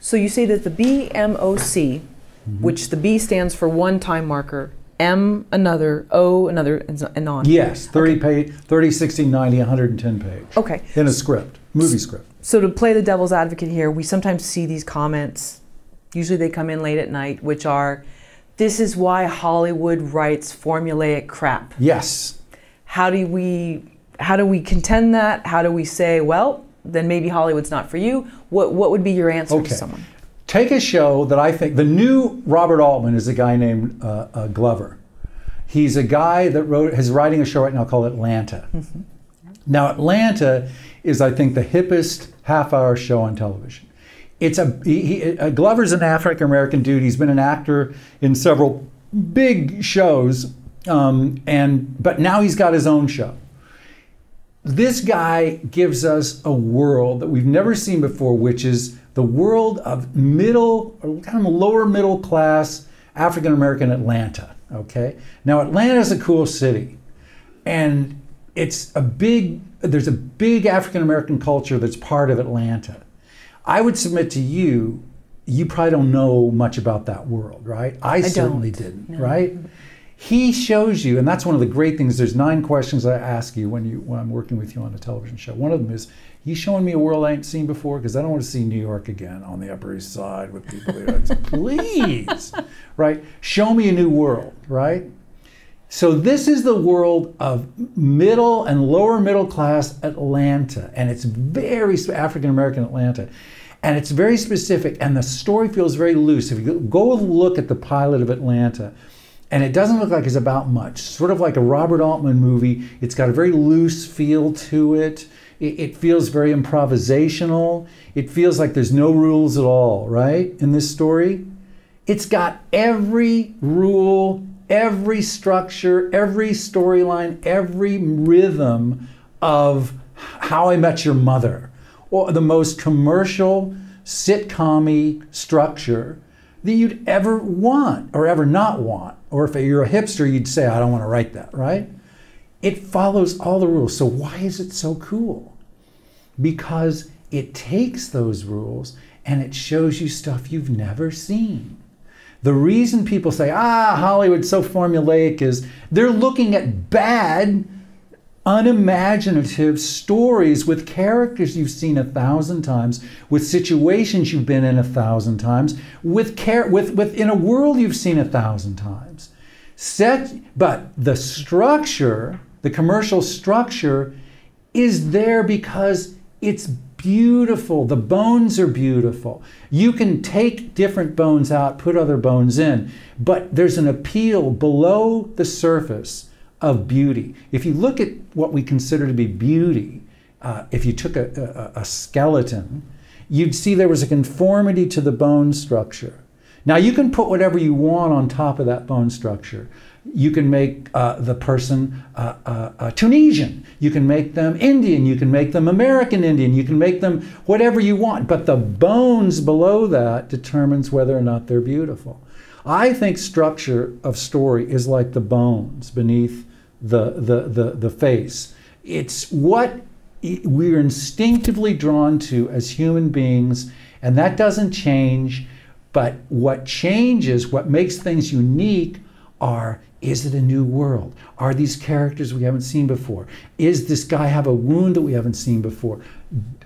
So you say that the BMOC, Mm-hmm. which the B stands for one time marker, M another, O another, and on. Yes, 30 page, 30, 60, 90, 110 page. Okay. In a script, movie script. So to play the devil's advocate here, we sometimes see these comments. Usually they come in late at night, which are, "This is why Hollywood writes formulaic crap." Yes. How do we how do we contend that? How do we say, well, then maybe Hollywood's not for you? What what would be your answer Okay. to someone? Take a show that I think the new Robert Altman is a guy named uh, uh, Glover. He's a guy that wrote is writing a show right now called Atlanta. Now Atlanta is I think the hippest half-hour show on television. It's a he, he, uh, Glover's an African American dude. He's been an actor in several big shows, um, and but now he's got his own show this guy gives us a world that we've never seen before, which is the world of middle, or kind of lower middle class African American Atlanta. Okay, now Atlanta is a cool city, and it's a big. There's a big African American culture that's part of Atlanta. I would submit to you, you probably don't know much about that world, right? I, certainly didn't, right? He shows you, and that's one of the great things. There's nine questions I ask you when you when I'm working with you on a television show. One of them is, you showing me a world I ain't seen before because I don't want to see New York again on the Upper East Side with people. Please, right? Show me a new world, right? So this is the world of middle and lower middle class Atlanta, and it's very African American Atlanta, and it's very specific, and the story feels very loose. If you go look at the pilot of Atlanta, and it doesn't look like it's about much, sort of like a Robert Altman movie. It's got a very loose feel to it. It, it feels very improvisational. It feels like there's no rules at all, right, in this story. It's got every rule, every structure, every storyline, every rhythm of How I Met Your Mother, or the most commercial sitcom structure that you'd ever want or ever not want. Or if you're a hipster, you'd say, I don't want to write that, right? It follows all the rules. So why is it so cool? Because it takes those rules and it shows you stuff you've never seen. The reason people say, ah, Hollywood's so formulaic is they're looking at bad, unimaginative stories with characters you've seen a thousand times, with situations you've been in a thousand times, with char- with, with in a world you've seen a thousand times. Set, but the structure, the commercial structure, is there because it's beautiful. The bones are beautiful. You can take different bones out, put other bones in, but there's an appeal below the surface of beauty. If you look at what we consider to be beauty, uh, if you took a, a, a skeleton, you'd see there was a conformity to the bone structure. Now, you can put whatever you want on top of that bone structure. You can make uh, the person uh, uh, Tunisian. You can make them Indian. You can make them American Indian. You can make them whatever you want. But the bones below that determines whether or not they're beautiful. I think structure of story is like the bones beneath the, the, the, the face. It's what we're instinctively drawn to as human beings, and that doesn't change. But what changes, what makes things unique, are is it a new world? Are these characters we haven't seen before? Is this guy have a wound that we haven't seen before?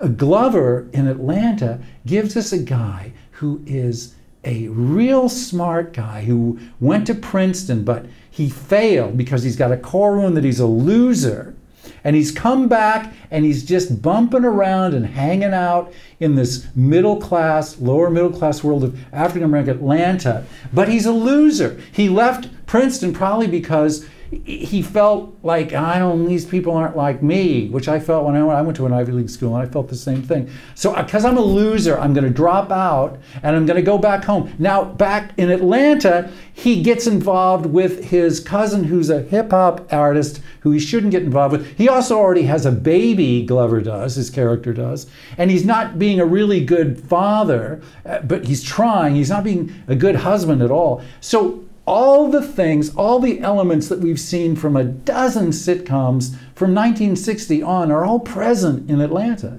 A Glover in Atlanta gives us a guy who is a real smart guy who went to Princeton, but he failed because he's got a core wound that he's a loser. And he's come back and he's just bumping around and hanging out in this middle class, lower middle class world of African American Atlanta. But he's a loser. He left Princeton probably because he felt like I don't. These people aren't like me, which I felt when I went, I went to an Ivy League school, and I felt the same thing. So, because I'm a loser, I'm going to drop out, and I'm going to go back home. Now, back in Atlanta, he gets involved with his cousin, who's a hip hop artist, who he shouldn't get involved with. He also already has a baby. Glover does, his character does, and he's not being a really good father, uh, but he's trying. He's not being a good husband at all. So all the things, all the elements that we've seen from a dozen sitcoms from 1960 on are all present in Atlanta.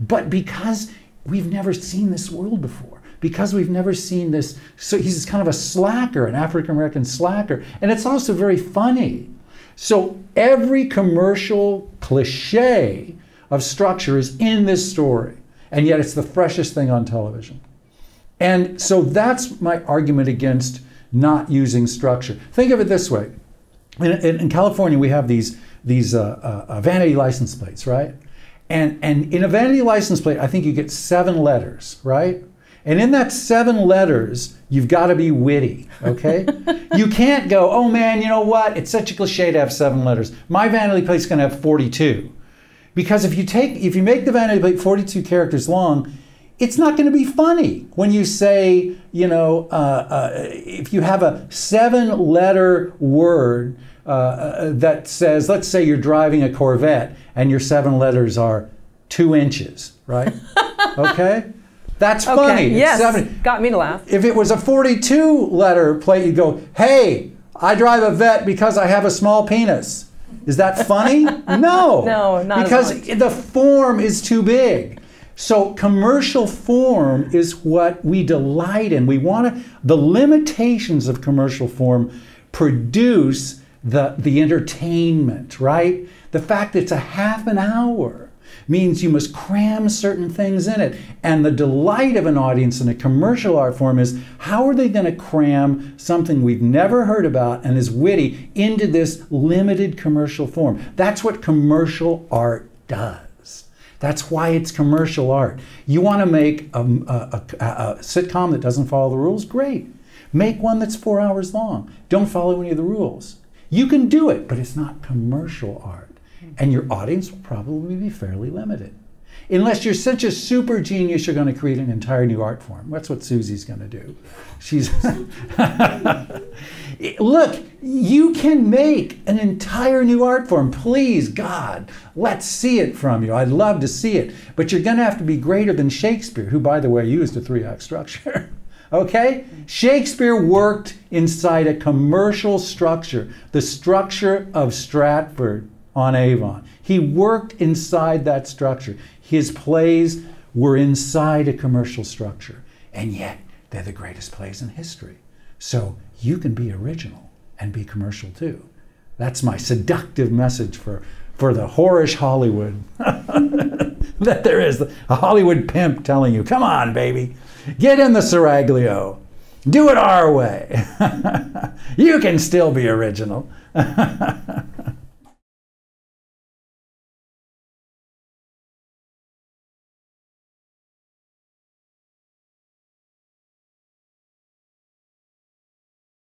But because we've never seen this world before, because we've never seen this. So he's kind of a slacker, an African American slacker. And it's also very funny. So every commercial cliche of structure is in this story. And yet it's the freshest thing on television. And so that's my argument against not using structure. Think of it this way. In, in, in California, we have these, these uh, uh, vanity license plates, right? And, and in a vanity license plate, I think you get seven letters, right? And in that seven letters, you've got to be witty, okay? you can't go, oh man, you know what? It's such a cliche to have seven letters. My vanity plate's going to have 42. Because if you take, if you make the vanity plate 42 characters long, it's not going to be funny when you say, you know, uh, uh, if you have a seven letter word uh, uh, that says, let's say you're driving a Corvette and your seven letters are two inches, right? okay? That's funny. Okay, yes, got me to laugh. If it was a 42 letter plate, you'd go, hey, I drive a vet because I have a small penis. Is that funny? no. No, not Because the form is too big. So commercial form is what we delight in. We want to the limitations of commercial form produce the the entertainment, right? The fact that it's a half an hour means you must cram certain things in it. And the delight of an audience in a commercial art form is how are they going to cram something we've never heard about and is witty into this limited commercial form? That's what commercial art does. That's why it's commercial art. You want to make a, a, a, a, sitcom that doesn't follow the rules? Great. Make one that's four hours long. Don't follow any of the rules. You can do it, but it's not commercial art. And your audience will probably be fairly limited. Unless you're such a super genius, you're going to create an entire new art form. That's what Susie's going to do. She's. Look, you can make an entire new art form. Please, God, let's see it from you. I'd love to see it. But you're going to have to be greater than Shakespeare, who, by the way, used a three act structure. okay? Shakespeare worked inside a commercial structure, the structure of Stratford on Avon. He worked inside that structure. His plays were inside a commercial structure, and yet they're the greatest plays in history. So you can be original and be commercial too. That's my seductive message for, for the whorish Hollywood that there is. A Hollywood pimp telling you, come on, baby, get in the Seraglio. Do it our way. you can still be original.